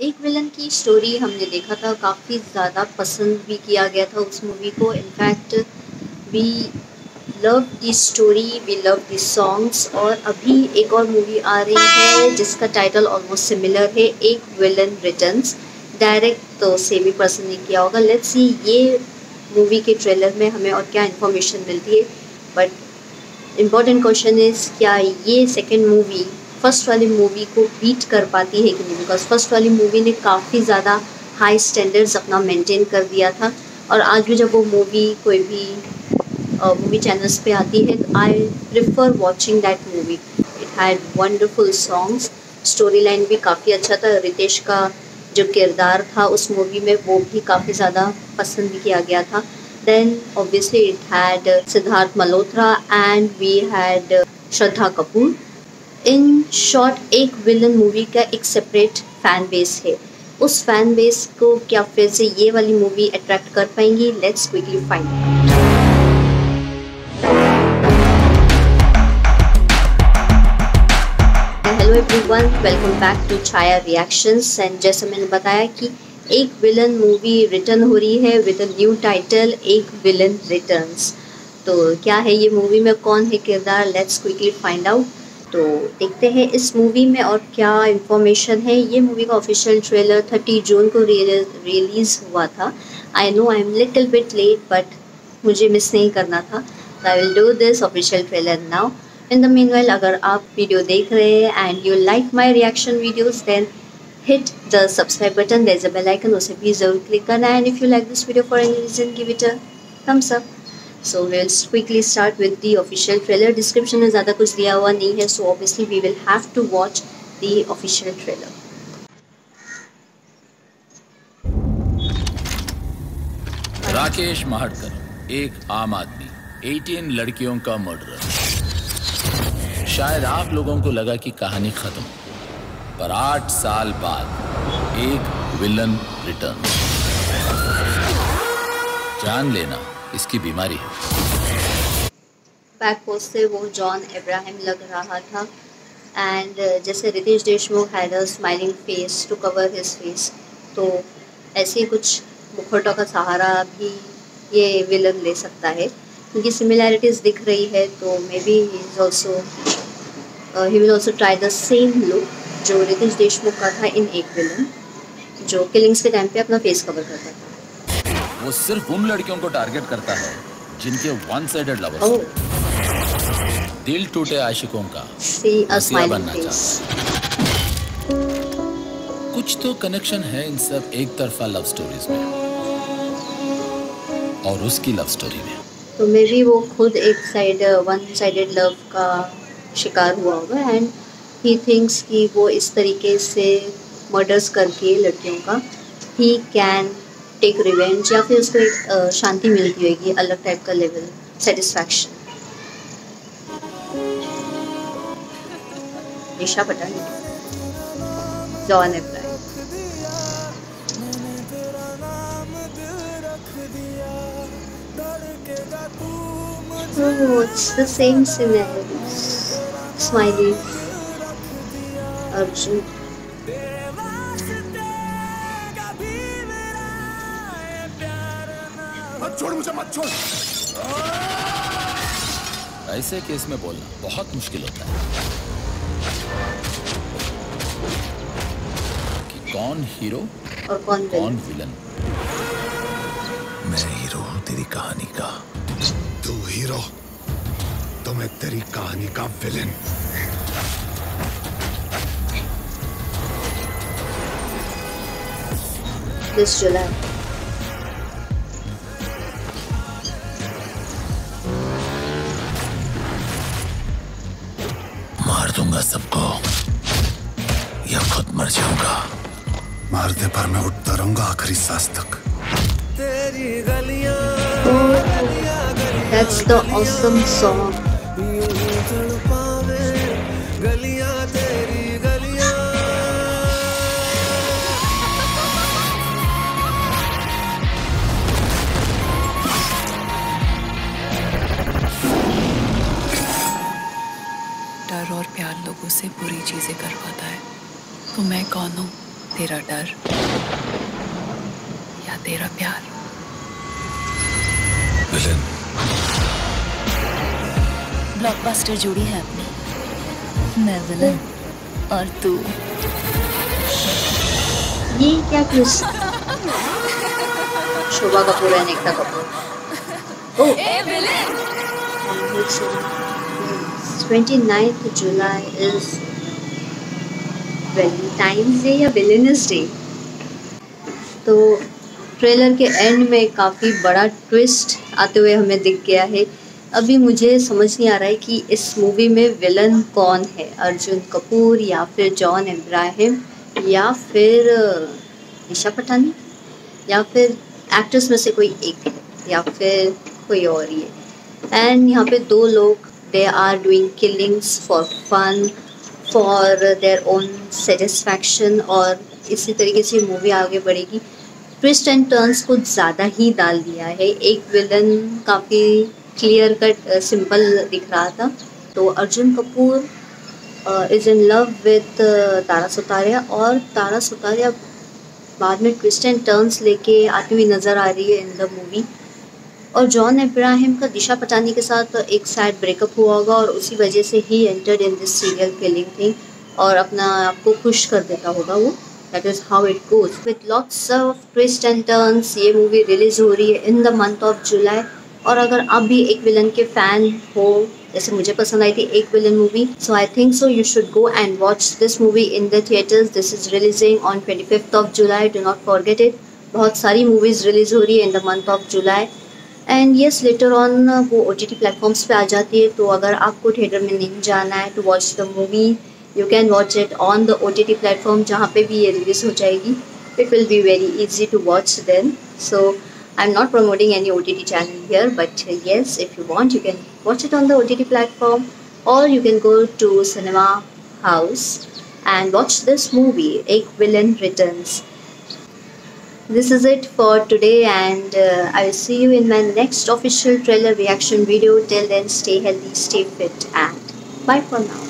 एक विलन की स्टोरी हमने देखा था, काफ़ी ज़्यादा पसंद भी किया गया था उस मूवी को। In fact we love the story we love the songs और अभी एक और मूवी आ रही है जिसका टाइटल ऑलमोस्ट सिमिलर है, एक विलन रिटर्न्स डायरेक्ट तो सेम पर्सन ने किया होगा। लेट्स सी ये मूवी के ट्रेलर में हमें और क्या इन्फॉर्मेशन मिलती है। बट इंपॉर्टेंट क्वेश्चन इज़ क्या ये सेकेंड मूवी फ़र्स्ट वाली मूवी को बीट कर पाती है कि नहीं? बिकॉज़ फ़र्स्ट वाली मूवी ने काफ़ी ज़्यादा हाई स्टैंडर्ड्स अपना मेंटेन कर दिया था। और आज भी जब वो मूवी कोई भी मूवी चैनल्स पे आती है तो I prefer watching that movie it had wonderful songs story line भी काफ़ी अच्छा था। रितेश का जो किरदार था उस मूवी में वो भी काफ़ी ज़्यादा पसंद किया गया था। Then obviously it had Siddharth Malhotra and we had Shraddha Kapoor. In short Ek villain movie का एक सेपरेट फ़ैन बेस है। उस फ़ैन बेस को क्या फिर से ये वाली मूवी अट्रैक्ट कर पाएँगी? Let's quickly find hello everyone welcome back to Chhaya reactions and जैसे मैंने बताया कि एक विलन मूवी रिटर्न हो रही है with a new title Ek villain returns तो क्या है ये मूवी में कौन है किरदार? लेट्स क्विकली फाइंड आउट तो देखते हैं इस मूवी में और क्या इन्फॉर्मेशन है। ये मूवी का ऑफिशियल ट्रेलर थर्टी जून को रिलीज़ हुआ था। I know I am little bit late but मुझे मिस नहीं करना था। I will do this official trailer now in the mean अगर आप वीडियो देख रहे हैं and you like my reaction videos then the subscribe button. There's a bell icon, उसे भी ज़रूर क्लिक करना and if you like this video for any reason, give it a thumbs up. So will quickly start with the official trailer description में ज़्यादा कुछ दिया हुआ नहीं है so obviously we will have to watch the official trailer Rakesh Mahadkar एक आम आदमी 18 लड़कियों का मर्डर शायद आप लोगों को लगा कि कहानी खत्म, पर आठ साल बाद एक विलन रिटर्न जान लेना इसकी बीमारी है। बैक पोस्ट से वो जॉन इब्राहिम लग रहा था। एंड uh, जैसे Ritesh Deshmukh had a smiling face to cover his face तो ऐसे कुछ मुखौटों का सहारा भी ये विलन ले सकता है। क्योंकि सिमिलैरिटीज़ दिख रही है तो maybe is also he will also try the same look जो रितेश देशमुख का था इन एक विलन जो किलिंग्स के टाइम पे अपना फेस कवर करता था। वो सिर्फ़ उन लड़कियों को टारगेट करता है जिनके वन साइडेड लवर्स oh. दिल टूटे आशिकों का बनना चाहता है। कुछ तो कनेक्शन है इन सब एक तरफा लव स्टोरीज में और उसकी लव स्टोरी में। तो मे भी वो खुद एक साइड वन साइडेड लव का शिकार हुआ होगा एंड ही थिंक्स कि वो इस तरीके से मर्डर्स करके लड़कियों का। ही कैन टेक रिवेंज या फिर उसको एक शांति मिलती होगी अलग टाइप का level satisfaction Nisha Patani John Oh, it's the same scenario. Smiley. Arjun. छोड़ मुझे मत छोड़। ऐसे केस में बोलना बहुत मुश्किल होता है। कि कौन हीरो और कौन कौन विलन मैं हीरो हूँ तेरी कहानी का। तू हीरो तो मैं तेरी कहानी का विलन This July. दूँगा सबको। या खुद मर जाऊँगा। मारते पर मैं उठता रहूँगा आखिरी सांस तक। तेरी गलियाँ That's the awesome song. मुझसे बुरी चीज़ें करवाता है तो मैं कौन हूँ? तेरा डर या तेरा प्यार? ब्लॉकबस्टर जुड़ी है अपनी। मैं विलन और तू। ये क्या कुछ शोभा कपूर है Ekta Kapoor. Oh. A villain 29th July is Valentine's day या विलेनस Day. तो ट्रेलर के एंड में काफ़ी बड़ा ट्विस्ट आते हुए हमें दिख गया है। अभी मुझे समझ नहीं आ रहा है कि इस मूवी में विलन कौन है? अर्जुन कपूर या फिर जॉन इब्राहिम या फिर ईशा पठानी? या फिर एक्ट्रेस में से कोई एक है या फिर कोई और ही है? एंड यहाँ पे दो लोग they are doing killings for fun for their own satisfaction और इसी तरीके से मूवी आगे बढ़ेगी। ट्विस्ट एंड टर्न्स कुछ ज़्यादा ही डाल दिया है। एक विलन काफ़ी क्लियर कट सिंपल दिख रहा था। तो Arjun Kapoor is in love with Tara Sutaria और तारा सुतारिया बाद में ट्विस्ट एंड टर्न्स लेके आती हुई नज़र आ रही है इन द मूवी और जॉन इब्राहिम का दिशा पटानी के साथ एक सैड ब्रेकअप हुआ होगा और उसी वजह से ही entered in this serial killing thing और अपना आपको खुश कर देता होगा वो। That is how it goes with lots of twist and turns ये मूवी रिलीज़ हो रही है in the month of July और अगर आप भी एक विलन के फ़ैन हो, जैसे मुझे पसंद आई थी Ek villain movie so I think so you should go and watch this movie in the theatres this is releasing on twenty fifth of July do not forget it बहुत सारी movies release हो रही है in the month of July and yes later on वो O T T platforms पर आ जाती है तो अगर आपको थिएटर में नहीं जाना है to watch the movie you can watch it on the O T T platform जहाँ पर भी ये रिलीज़ हो जाएगी. It will be very easy to watch than so I am not promoting any O T T channel here but yes if you want you can watch it on the O T T platform और you can go to cinema house and watch this movie Ek villain returns This is it for today, and uh, I will see you in my next official trailer reaction video. Till then, stay healthy, stay fit, and bye for now.